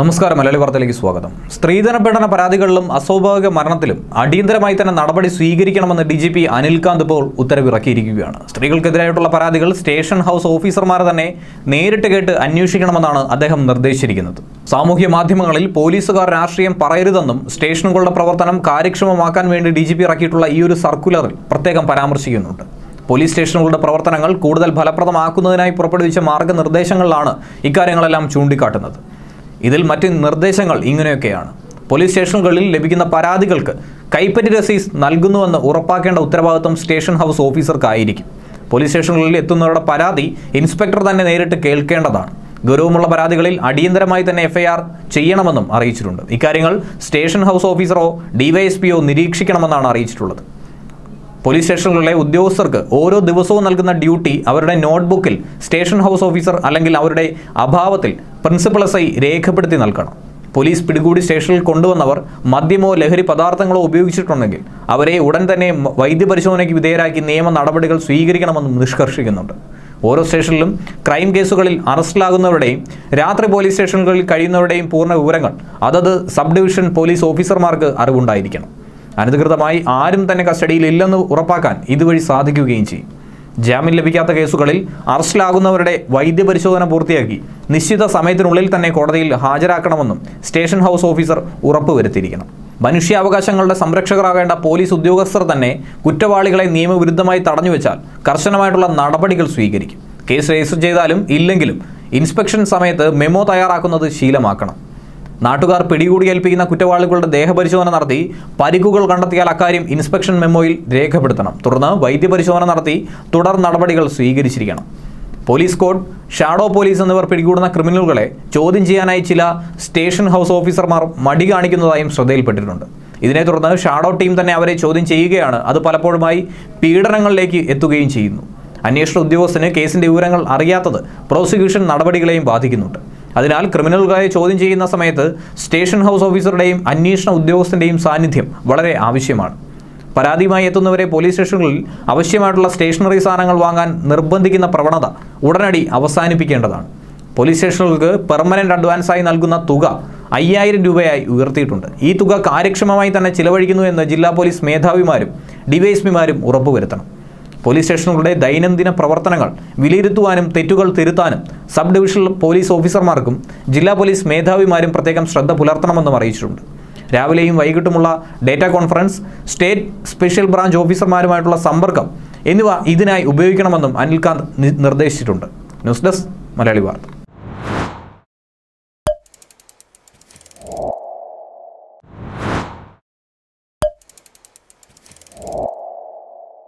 നമസ്കാരം മലയാളി വാർത്തയിലേക്ക് സ്വാഗതം. സ്ത്രീധന പീഡന പരാതികളിലും അസ്വാഭാവിക മരണത്തിലും അടിയന്തരമായി തന്നെ നടപടി സ്വീകരിക്കണമെന്ന് ഡി ജി പി അനിൽകാന്ത് ഇപ്പോൾ ഉത്തരവിറക്കിയിരിക്കുകയാണ്. സ്ത്രീകൾക്കെതിരായിട്ടുള്ള പരാതികൾ സ്റ്റേഷൻ ഹൗസ് ഓഫീസർമാർ തന്നെ നേരിട്ട് കേട്ട് അന്വേഷിക്കണമെന്നാണ് അദ്ദേഹം നിർദ്ദേശിച്ചിരിക്കുന്നത്. സാമൂഹ്യ മാധ്യമങ്ങളിൽ പോലീസുകാർ രാഷ്ട്രീയം പറയരുതെന്നും സ്റ്റേഷനുകളുടെ പ്രവർത്തനം കാര്യക്ഷമമാക്കാൻ വേണ്ടി ഡി ജി പി ഇറക്കിയിട്ടുള്ള ഈ ഒരു സർക്കുലറിൽ പ്രത്യേകം പരാമർശിക്കുന്നുണ്ട്. പോലീസ് സ്റ്റേഷനുകളുടെ പ്രവർത്തനങ്ങൾ കൂടുതൽ ഫലപ്രദമാക്കുന്നതിനായി പുറപ്പെടുവിച്ച മാർഗനിർദ്ദേശങ്ങളിലാണ് ഇക്കാര്യങ്ങളെല്ലാം ചൂണ്ടിക്കാട്ടുന്നത്. ഇതിൽ മറ്റ് നിർദ്ദേശങ്ങൾ ഇങ്ങനെയൊക്കെയാണ്. പോലീസ് സ്റ്റേഷനുകളിൽ ലഭിക്കുന്ന പരാതികൾക്ക് കൈപ്പറ്റി രസീസ് നൽകുന്നുവെന്ന് ഉറപ്പാക്കേണ്ട ഉത്തരവാദിത്വം സ്റ്റേഷൻ ഹൗസ് ഓഫീസർക്കായിരിക്കും. പോലീസ് സ്റ്റേഷനുകളിൽ എത്തുന്നവരുടെ പരാതി ഇൻസ്പെക്ടർ തന്നെ നേരിട്ട് കേൾക്കേണ്ടതാണ്. ഗൗരവമുള്ള പരാതികളിൽ അടിയന്തരമായി തന്നെ എഫ്ഐആർ ചെയ്യണമെന്നും അറിയിച്ചിട്ടുണ്ട്. ഇക്കാര്യങ്ങൾ സ്റ്റേഷൻ ഹൗസ് ഓഫീസറോ ഡിവൈഎസ്പിയോ നിരീക്ഷിക്കണമെന്നാണ് അറിയിച്ചിട്ടുള്ളത്. പോലീസ് സ്റ്റേഷനുകളിലെ ഉദ്യോഗസ്ഥർക്ക് ഓരോ ദിവസവും നൽകുന്ന ഡ്യൂട്ടി അവരുടെ നോട്ട്ബുക്കിൽ സ്റ്റേഷൻ ഹൗസ് ഓഫീസർ അല്ലെങ്കിൽ അവരുടെ അഭാവത്തിൽ പ്രിൻസിപ്പൽ എസ് ഐ രേഖപ്പെടുത്തി നൽകണം. പോലീസ് പിടികൂടി സ്റ്റേഷനിൽ കൊണ്ടുവന്നവർ മദ്യമോ ലഹരി പദാർത്ഥങ്ങളോ ഉപയോഗിച്ചിട്ടുണ്ടെങ്കിൽ അവരെ ഉടൻ തന്നെ വൈദ്യപരിശോധനയ്ക്ക് വിധേയരാക്കി നിയമ നടപടികൾ സ്വീകരിക്കണമെന്നും നിഷ്കർഷിക്കുന്നുണ്ട്. ഓരോ സ്റ്റേഷനിലും ക്രൈം കേസുകളിൽ അറസ്റ്റിലാകുന്നവരുടെയും രാത്രി പോലീസ് സ്റ്റേഷനുകളിൽ കഴിയുന്നവരുടെയും പൂർണ വിവരങ്ങൾ അതത് സബ് ഡിവിഷൻ പോലീസ് ഓഫീസർമാർക്ക് അറിവുണ്ടായിരിക്കണം. അനധികൃതമായി ആരും തന്നെ കസ്റ്റഡിയിൽ ഇല്ലെന്ന് ഉറപ്പാക്കാൻ ഇതുവഴി സാധിക്കുകയും ചെയ്യും. ജാമ്യം ലഭിക്കാത്ത കേസുകളിൽ അറസ്റ്റിലാകുന്നവരുടെ വൈദ്യപരിശോധന പൂർത്തിയാക്കി നിശ്ചിത സമയത്തിനുള്ളിൽ തന്നെ കോടതിയിൽ ഹാജരാക്കണമെന്നും സ്റ്റേഷൻ ഹൗസ് ഓഫീസർ ഉറപ്പുവരുത്തിയിരിക്കണം മനുഷ്യാവകാശങ്ങളുടെ സംരക്ഷകരാകേണ്ട പോലീസ് ഉദ്യോഗസ്ഥർ തന്നെ കുറ്റവാളികളെ നിയമവിരുദ്ധമായി തടഞ്ഞുവെച്ചാൽ കർശനമായിട്ടുള്ള നടപടികൾ സ്വീകരിക്കും. കേസ് രജിസ്റ്റർ ചെയ്താലും ഇല്ലെങ്കിലും ഇൻസ്പെക്ഷൻ സമയത്ത് മെമ്മോ തയ്യാറാക്കുന്നത് ശീലമാക്കണം. നാട്ടുകാർ പിടികൂടി ഏൽപ്പിക്കുന്ന കുറ്റവാളികളുടെ ദേഹപരിശോധന നടത്തി പരിക്കുകൾ കണ്ടെത്തിയാൽ അക്കാര്യം ഇൻസ്പെക്ഷൻ മെമ്മോയിൽ രേഖപ്പെടുത്തണം. തുടർന്ന് വൈദ്യപരിശോധന നടത്തി തുടർ നടപടികൾ സ്വീകരിച്ചിരിക്കണം. പോലീസ് കോഡ് ഷാഡോ പോലീസ് എന്നിവർ പിടികൂടുന്ന ക്രിമിനലുകളെ ചോദ്യം ചെയ്യാനായി ചില സ്റ്റേഷൻ ഹൗസ് ഓഫീസർമാർ മടി കാണിക്കുന്നതായും ശ്രദ്ധയിൽപ്പെട്ടിട്ടുണ്ട്. ഇതിനെ തുടർന്ന് ഷാഡോ ടീം തന്നെ അവരെ ചോദ്യം ചെയ്യുകയാണ്. അത് പലപ്പോഴുമായി പീഡനങ്ങളിലേക്ക് എത്തുകയും ചെയ്യുന്നു. അന്വേഷണ ഉദ്യോഗസ്ഥന് കേസിന്റെ വിവരങ്ങൾ അറിയാത്തത് പ്രോസിക്യൂഷൻ നടപടികളെയും ബാധിക്കുന്നുണ്ട്. അതിനാൽ ക്രിമിനലുകളെ ചോദ്യം ചെയ്യുന്ന സമയത്ത് സ്റ്റേഷൻ ഹൗസ് ഓഫീസറുടെയും അന്വേഷണ ഉദ്യോഗസ്ഥന്റെയും സാന്നിധ്യം വളരെ ആവശ്യമാണ്. പരാതിയുമായി എത്തുന്നവരെ പോലീസ് സ്റ്റേഷനുകളിൽ ആവശ്യമായിട്ടുള്ള സ്റ്റേഷനറി സാധനങ്ങൾ വാങ്ങാൻ നിർബന്ധിക്കുന്ന പ്രവണത ഉടനടി അവസാനിപ്പിക്കേണ്ടതാണ്. പോലീസ് സ്റ്റേഷനുകൾക്ക് പെർമനന്റ് അഡ്വാൻസായി നൽകുന്ന തുക അയ്യായിരം രൂപയായി ഉയർത്തിയിട്ടുണ്ട്. ഈ തുക കാര്യക്ഷമമായി തന്നെ ചിലവഴിക്കുന്നു എന്ന് ജില്ലാ പോലീസ് മേധാവിമാരും ഡിവൈഎസ്പിമാരും ഉറപ്പുവരുത്തണം. പോലീസ് സ്റ്റേഷനുകളുടെ ദൈനംദിന പ്രവർത്തനങ്ങൾ വിലയിരുത്തുവാനും തെറ്റുകൾ തിരുത്താനും സബ് ഡിവിഷണൽ പോലീസ് ഓഫീസർമാർക്കും ജില്ലാ പോലീസ് മേധാവിമാരും പ്രത്യേകം ശ്രദ്ധ പുലർത്തണമെന്നും അറിയിച്ചിട്ടുണ്ട്. രാവിലെയും വൈകിട്ടുമുള്ള ഡേറ്റ കോൺഫറൻസ് സ്റ്റേറ്റ് സ്പെഷ്യൽ ബ്രാഞ്ച് ഓഫീസർമാരുമായിട്ടുള്ള സമ്പർക്കം എന്നിവ ഇതിനായി ഉപയോഗിക്കണമെന്നും അനിൽകാന്ത് നിർദ്ദേശിച്ചിട്ടുണ്ട്. ന്യൂസ് ഡെസ്ക് മലയാളി വാർത്ത.